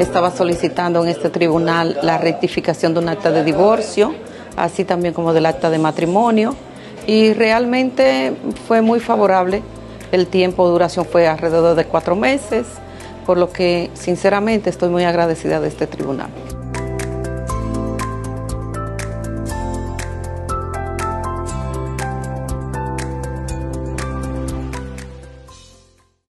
estaba solicitando en este tribunal la rectificación de un acta de divorcio, así también como del acta de matrimonio, y realmente fue muy favorable. El tiempo de duración fue alrededor de cuatro meses, por lo que sinceramente estoy muy agradecida de este tribunal.